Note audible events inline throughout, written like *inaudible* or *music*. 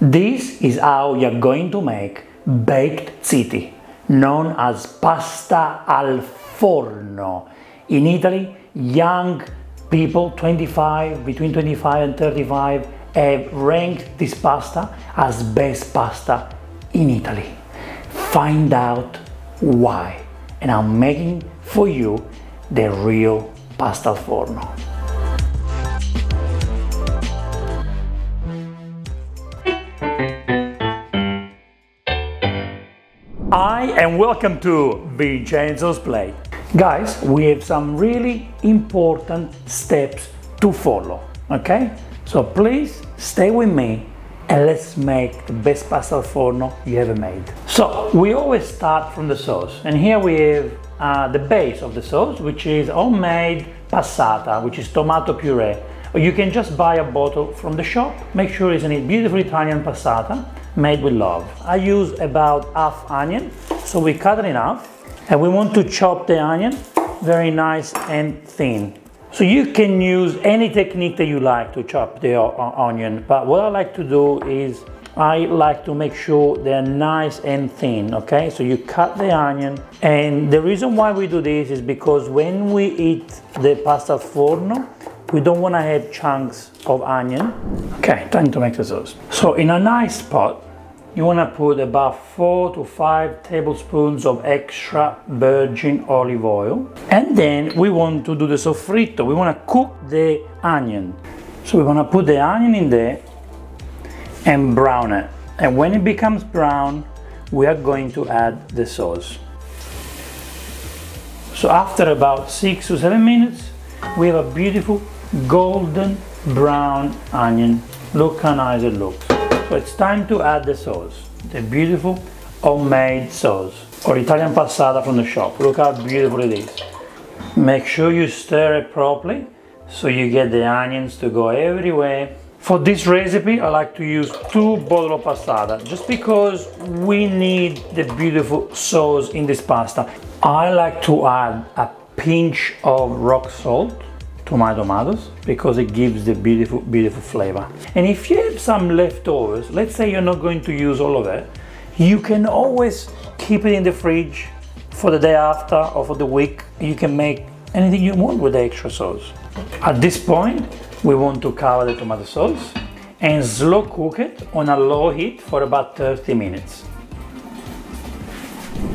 This is how you're going to make baked ziti, known as pasta al forno. In Italy, young people, 25, between 25 and 35, have ranked this pasta as best pasta in Italy. Find out why. And I'm making for you the real pasta al forno. Hi and welcome to Vincenzo's Plate. Guys, we have some really important steps to follow, okay? So please stay with me and let's make the best pasta al forno you ever made. So we always start from the sauce and here we have uh, the base of the sauce which is homemade passata which is tomato puree. Or you can just buy a bottle from the shop, make sure it's a beautiful Italian passata made with love. I use about half onion, so we cut it in half and we want to chop the onion very nice and thin. So you can use any technique that you like to chop the onion, but what I like to do is I like to make sure they're nice and thin, okay? So you cut the onion and the reason why we do this is because when we eat the pasta forno, we don't want to have chunks of onion. Okay, time to make the sauce. So in a nice pot, you want to put about four to five tablespoons of extra virgin olive oil. And then we want to do the soffritto. We want to cook the onion. So we want to put the onion in there and brown it. And when it becomes brown, we are going to add the sauce. So after about six to seven minutes, we have a beautiful golden brown onion. Look how nice it looks. So it's time to add the sauce. The beautiful homemade sauce or Italian passata from the shop. Look how beautiful it is. Make sure you stir it properly so you get the onions to go everywhere. For this recipe, I like to use two bottles of passata just because we need the beautiful sauce in this pasta. I like to add a pinch of rock salt to my tomatoes because it gives the beautiful, beautiful flavor. And if you have some leftovers, let's say you're not going to use all of it, you can always keep it in the fridge for the day after or for the week. You can make anything you want with the extra sauce. At this point, we want to cover the tomato sauce and slow cook it on a low heat for about 30 minutes.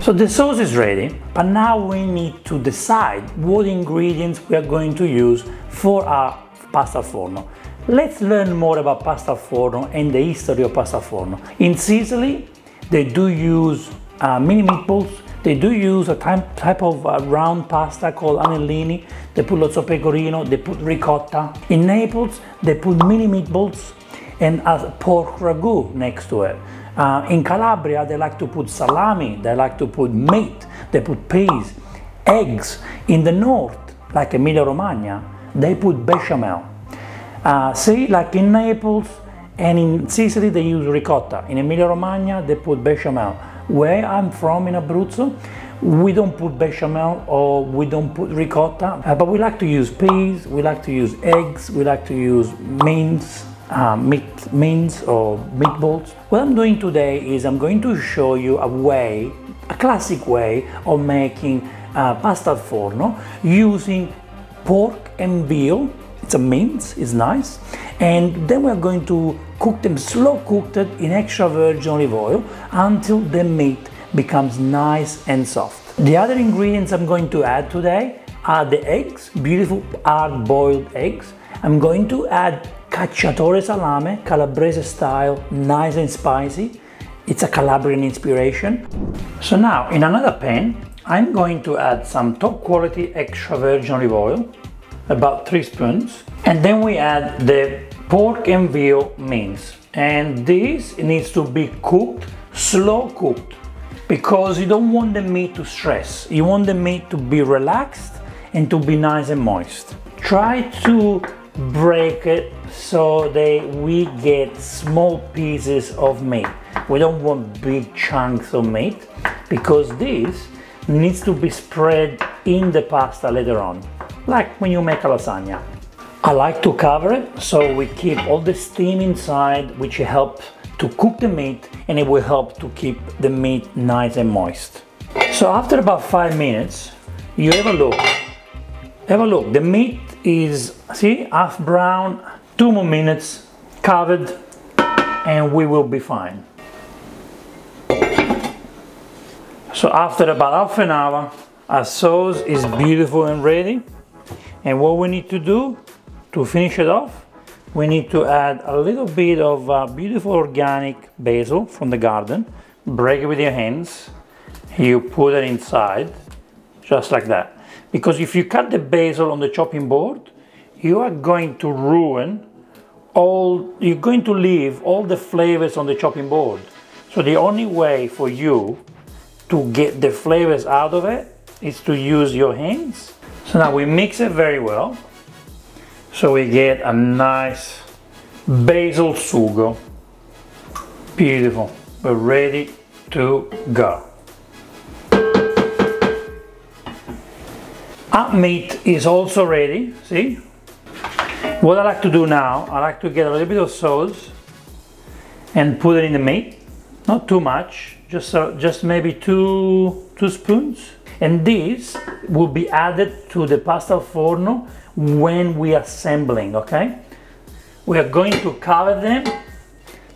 So the sauce is ready, but now we need to decide what ingredients we are going to use for our pasta forno. Let's learn more about pasta forno and the history of pasta forno. In Sicily, they do use uh, mini meatballs. They do use a type, of uh, round pasta called anellini. They put lots of pecorino, they put ricotta. In Naples, they put mini meatballs and a pork ragu next to it. Uh, in Calabria, they like to put salami, they like to put meat, they put peas, eggs. In the north, like Emilia Romagna, they put bechamel. Uh, see, like in Naples and in Sicily, they use ricotta. In Emilia Romagna, they put bechamel. Where I'm from in Abruzzo, we don't put bechamel or we don't put ricotta, uh, but we like to use peas, we like to use eggs, we like to use mince, uh, meat means or meatballs. What I'm doing today is I'm going to show you a way, a classic way of making uh, pasta al forno using pork and veal. It's a mince, it's nice. And then we're going to cook them slow cooked in extra virgin olive oil until the meat becomes nice and soft. The other ingredients I'm going to add today are the eggs, beautiful hard boiled eggs. I'm going to add cacciatore salame, Calabrese style, nice and spicy. It's a Calabrian inspiration. So now in another pan, I'm going to add some top quality extra virgin olive oil, about three spoons. And then we add the pork and veal mince. And this needs to be cooked, slow cooked, because you don't want the meat to stress. You want the meat to be relaxed and to be nice and moist. Try to break it so that we get small pieces of meat. We don't want big chunks of meat because this needs to be spread in the pasta later on, like when you make a lasagna. I like to cover it so we keep all the steam inside which help to cook the meat and it will help to keep the meat nice and moist. So after about five minutes, you have a look. Have a look, the meat is, see, half brown, two more minutes, covered, and we will be fine. So after about half an hour, our sauce is beautiful and ready. And what we need to do to finish it off, we need to add a little bit of uh, beautiful organic basil from the garden. Break it with your hands. You put it inside, just like that. Because if you cut the basil on the chopping board, you are going to ruin all, you're going to leave all the flavors on the chopping board. So the only way for you to get the flavors out of it is to use your hands. So now we mix it very well. So we get a nice basil sugo. Beautiful. We're ready to go. Our meat is also ready, see? What I like to do now, I like to get a little bit of sauce and put it in the meat. Not too much, just, uh, just maybe two, two spoons. And this will be added to the pasta forno when we are assembling, okay? We are going to cover them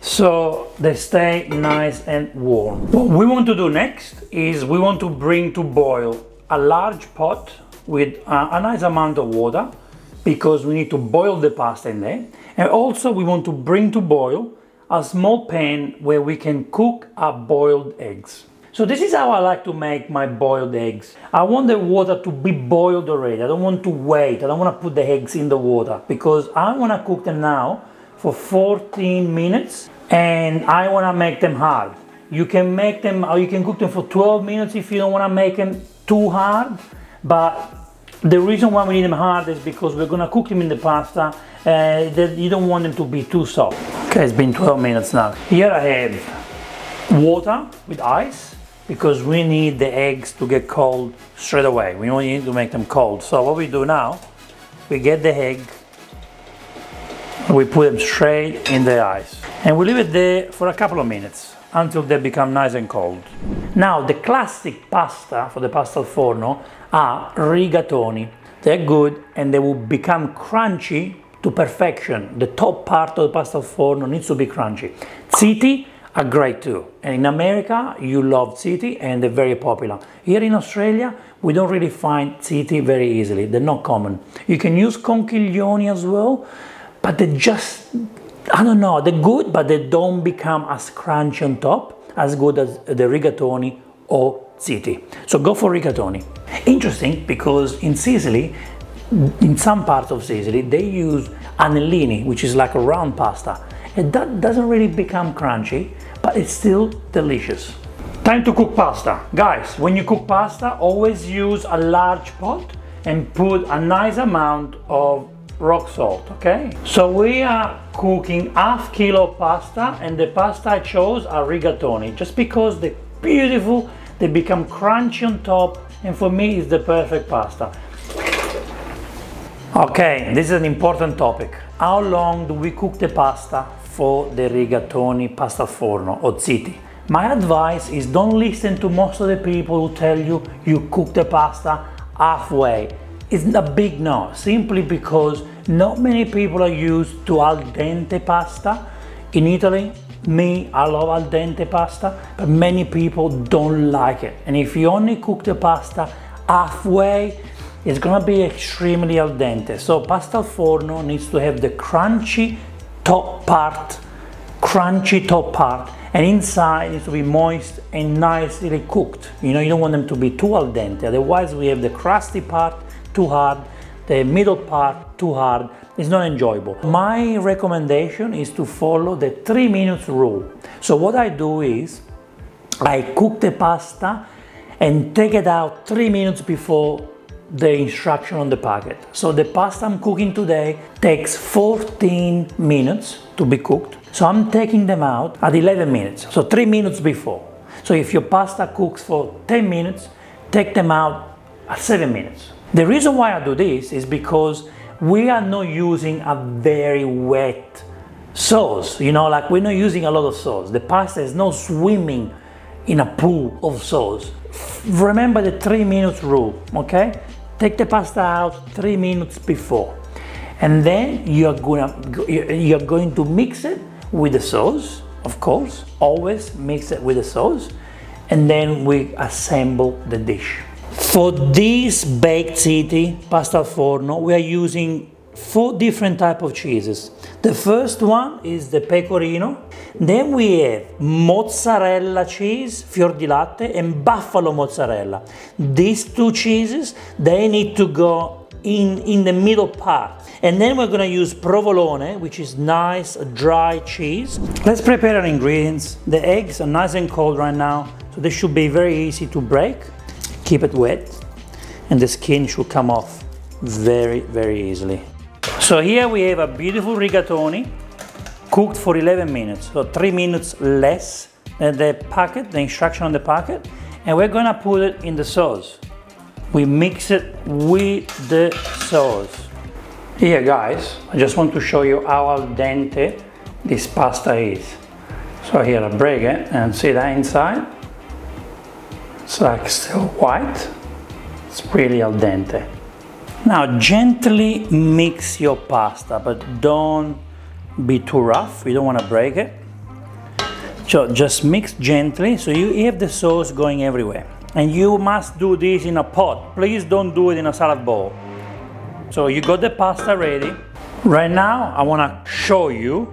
so they stay nice and warm. What we want to do next is we want to bring to boil a large pot with a, a nice amount of water because we need to boil the pasta in there. And also we want to bring to boil a small pan where we can cook our boiled eggs. So this is how I like to make my boiled eggs. I want the water to be boiled already. I don't want to wait. I don't want to put the eggs in the water because I want to cook them now for 14 minutes and I want to make them hard. You can make them or you can cook them for 12 minutes if you don't want to make them too hard. But the reason why we need them hard is because we're going to cook them in the pasta. Uh, you don't want them to be too soft. Okay, it's been 12 minutes now. Here I have water with ice because we need the eggs to get cold straight away. We only need to make them cold. So what we do now, we get the egg, we put them straight in the ice and we leave it there for a couple of minutes until they become nice and cold. Now the classic pasta for the pasta al forno are rigatoni. They're good and they will become crunchy to perfection. The top part of the pasta al forno needs to be crunchy. Ziti are great too. And in America, you love ziti and they're very popular. Here in Australia, we don't really find ziti very easily. They're not common. You can use conchiglioni as well, but they just, I don't know, they're good, but they don't become as crunchy on top, as good as the rigatoni or ziti. So go for rigatoni. Interesting because in Sicily, in some parts of Sicily, they use anellini, which is like a round pasta. And that doesn't really become crunchy, but it's still delicious. Time to cook pasta. Guys, when you cook pasta, always use a large pot and put a nice amount of rock salt, okay? So we are cooking half kilo pasta and the pasta I chose are rigatoni just because they're beautiful, they become crunchy on top and for me it's the perfect pasta. Okay, this is an important topic. How long do we cook the pasta for the rigatoni pasta forno or ziti. My advice is don't listen to most of the people who tell you you cook the pasta halfway. It's a big no, simply because not many people are used to al dente pasta. In Italy, me, I love al dente pasta, but many people don't like it. And if you only cook the pasta halfway, it's gonna be extremely al dente. So pasta al forno needs to have the crunchy top part, crunchy top part, and inside needs to be moist and nicely cooked. You know, you don't want them to be too al dente, otherwise we have the crusty part too hard, the middle part too hard, it's not enjoyable. My recommendation is to follow the three minutes rule. So what I do is, I cook the pasta and take it out three minutes before the instruction on the packet. So the pasta I'm cooking today takes 14 minutes to be cooked. So I'm taking them out at 11 minutes, so three minutes before. So if your pasta cooks for 10 minutes, take them out at seven minutes. The reason why I do this is because we are not using a very wet sauce. You know, like we're not using a lot of sauce. The pasta is not swimming in a pool of sauce. Remember the three minutes rule, okay? Take the pasta out three minutes before. And then you're gonna you're going to mix it with the sauce, of course. Always mix it with the sauce. And then we assemble the dish. For this baked ziti pasta al forno, we are using four different type of cheeses. The first one is the pecorino. Then we have mozzarella cheese, fior di latte, and buffalo mozzarella. These two cheeses, they need to go in, in the middle part. And then we're gonna use provolone, which is nice dry cheese. Let's prepare our ingredients. The eggs are nice and cold right now, so they should be very easy to break. Keep it wet, and the skin should come off very, very easily. So here we have a beautiful rigatoni cooked for 11 minutes, so three minutes less than the packet, the instruction on the packet, and we're gonna put it in the sauce. We mix it with the sauce. Here guys, I just want to show you how al dente this pasta is. So here I break it and see that inside. It's like still white. It's really al dente. Now gently mix your pasta, but don't be too rough. You don't want to break it. So just mix gently so you have the sauce going everywhere. And you must do this in a pot. Please don't do it in a salad bowl. So you got the pasta ready. Right now I want to show you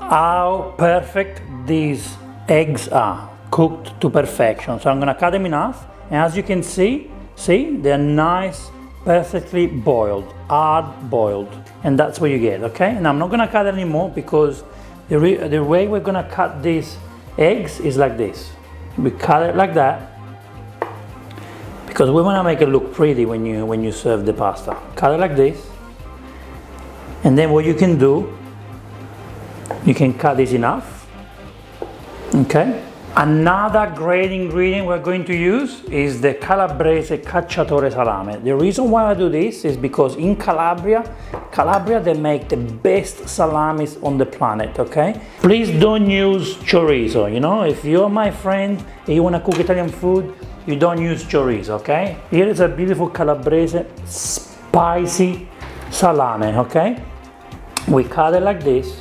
how perfect these eggs are, cooked to perfection. So I'm to cut them in half. And as you can see, see, they're nice perfectly boiled, hard boiled. And that's what you get, okay? And I'm not gonna cut anymore because the, the way we're gonna cut these eggs is like this. We cut it like that because we wanna make it look pretty when you, when you serve the pasta. Cut it like this. And then what you can do, you can cut this in half, okay? Another great ingredient we're going to use is the Calabrese Cacciatore Salame. The reason why I do this is because in Calabria, Calabria they make the best salamis on the planet, okay? Please don't use chorizo, you know? If you're my friend and you want to cook Italian food, you don't use chorizo, okay? Here is a beautiful Calabrese spicy salame, okay? We cut it like this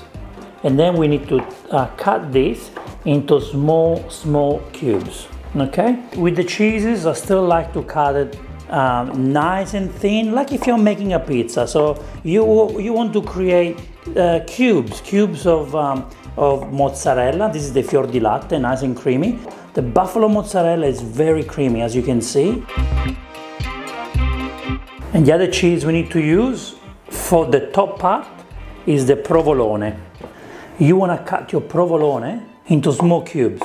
and then we need to uh, cut this into small, small cubes, okay? With the cheeses, I still like to cut it um, nice and thin, like if you're making a pizza. So you, you want to create uh, cubes, cubes of, um, of mozzarella. This is the fior di latte, nice and creamy. The buffalo mozzarella is very creamy, as you can see. And the other cheese we need to use for the top part is the provolone. You want to cut your provolone into small cubes.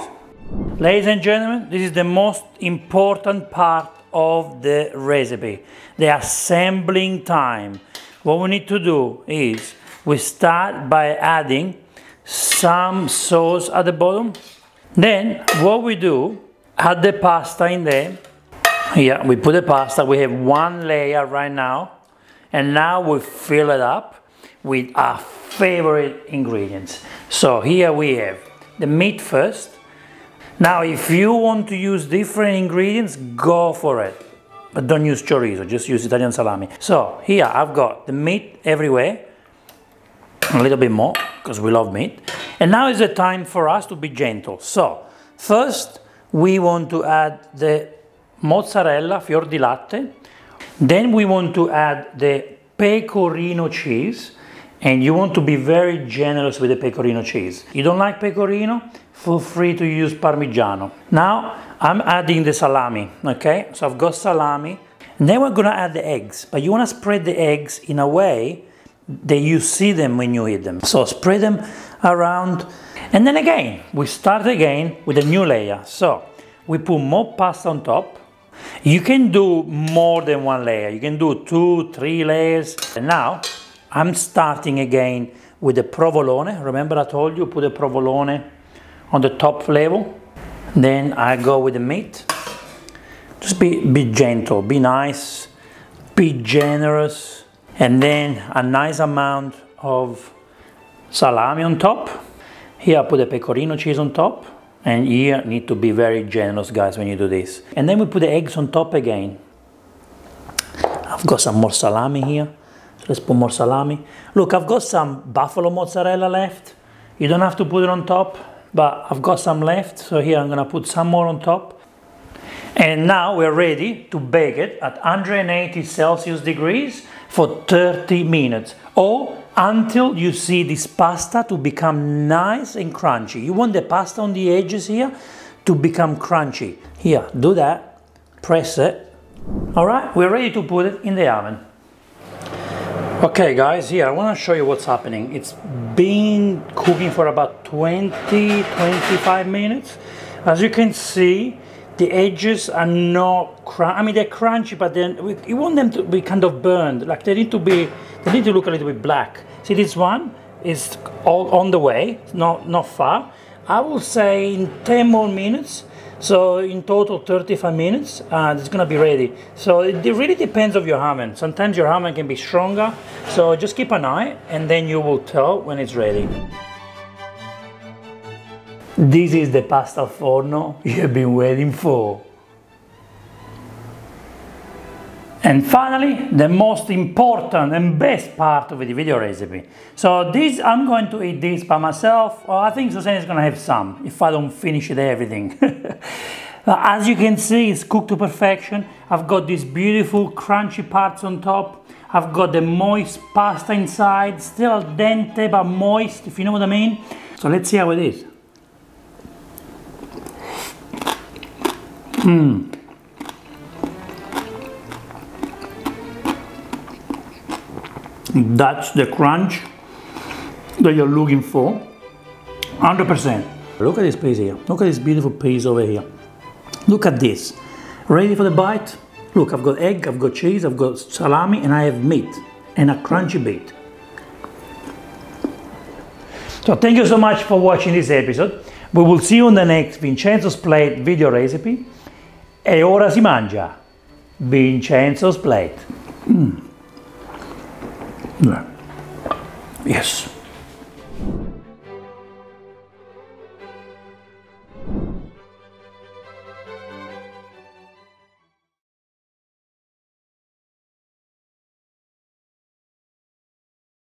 Ladies and gentlemen, this is the most important part of the recipe, the assembling time. What we need to do is we start by adding some sauce at the bottom. Then what we do, add the pasta in there. Yeah, we put the pasta, we have one layer right now. And now we fill it up with our favorite ingredients. So here we have the meat first. Now, if you want to use different ingredients, go for it. But don't use chorizo, just use Italian salami. So here I've got the meat everywhere, a little bit more, because we love meat. And now is the time for us to be gentle. So, first we want to add the mozzarella fior di latte. Then we want to add the pecorino cheese and you want to be very generous with the pecorino cheese. You don't like pecorino? Feel free to use parmigiano. Now I'm adding the salami, okay? So I've got salami. And then we're gonna add the eggs, but you wanna spread the eggs in a way that you see them when you eat them. So spread them around. And then again, we start again with a new layer. So we put more pasta on top. You can do more than one layer. You can do two, three layers. And now I'm starting again with the provolone. Remember I told you put the provolone on the top level. Then I go with the meat. Just be, be gentle, be nice, be generous. And then a nice amount of salami on top. Here I put the pecorino cheese on top. And here need to be very generous guys when you do this. And then we put the eggs on top again. I've got some more salami here. Let's put more salami. Look, I've got some buffalo mozzarella left. You don't have to put it on top, but I've got some left. So here I'm gonna put some more on top. And now we're ready to bake it at 180 Celsius degrees for 30 minutes or until you see this pasta to become nice and crunchy. You want the pasta on the edges here to become crunchy. Here, do that, press it. All right, we're ready to put it in the oven. Okay guys, here I want to show you what's happening. It's been cooking for about 20, 25 minutes. As you can see, the edges are not crunchy. I mean, they're crunchy, but then we, you want them to be kind of burned. Like they need to be, they need to look a little bit black. See, this one is all on the way, not not far. I will say in 10 more minutes. So in total 35 minutes, and it's gonna be ready. So it, really depends of your oven. Sometimes your oven can be stronger. So just keep an eye and then you will tell when it's ready. This is the pasta forno *laughs* you've been waiting for. And finally, the most important and best part of the video recipe. So this, I'm going to eat this by myself. Well, I think Susanne is gonna have some if I don't finish it everything. *laughs* As you can see, it's cooked to perfection. I've got these beautiful crunchy parts on top. I've got the moist pasta inside, still al dente but moist, if you know what I mean. So let's see how it is. Mmm. That's the crunch that you're looking for. 100%. Look at this piece here. Look at this beautiful piece over here. Look at this. Ready for the bite? Look, I've got egg, I've got cheese, I've got salami, and I have meat and a crunchy bit. So thank you so much for watching this episode. We will see you on the next Vincenzo's Plate video recipe. E ora si mangia. Vincenzo's Plate. Mm. Yes.